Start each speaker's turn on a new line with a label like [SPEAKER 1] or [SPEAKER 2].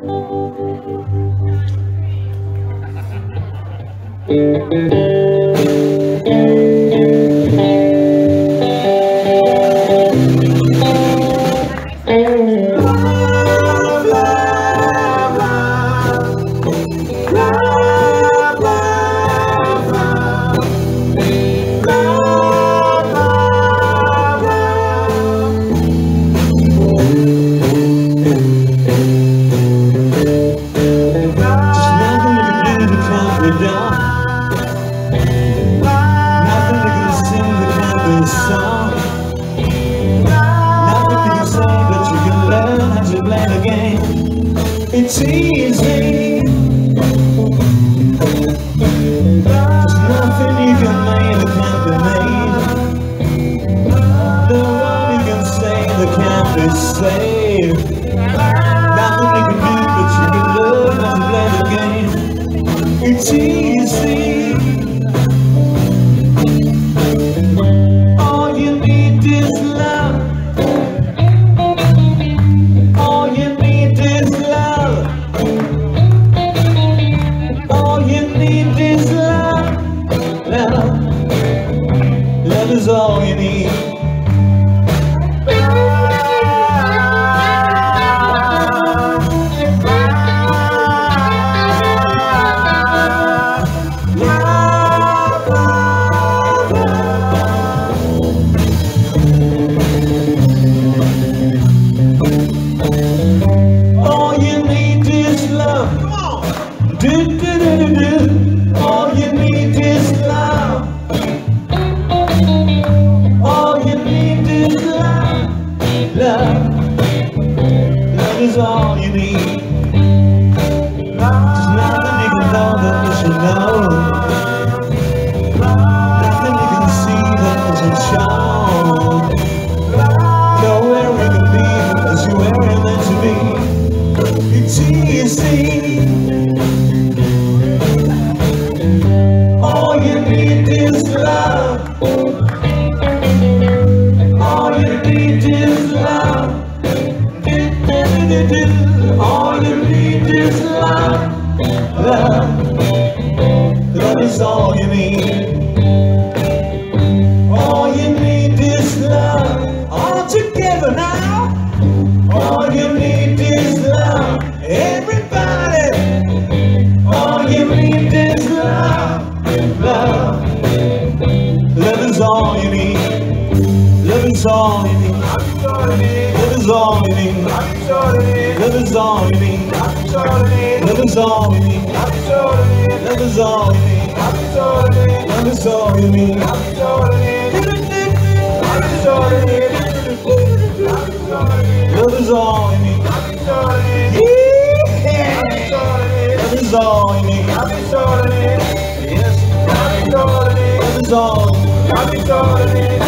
[SPEAKER 1] Thank you. It's easy. There's nothing you can make that can't be made. You can say that can't be saved. Nothing you can do, but you can learn how to play the game. It's easy. All you need. Is all you need. All you need is love. Love. Love is all you need. All you need is love. All together now. All you need is love. Everybody. All you need is love. Love. Love is all you need. Love is all you need. Love is all you need. Love is all you need. Love is all you need. Love is all you need. Love is all you need. Love is all you need. Love is all you need. Love's on me. Love's on me. Love's on me. Love's on me. Love's on me. Love's on me. Yes, Love's on me. Love's on me.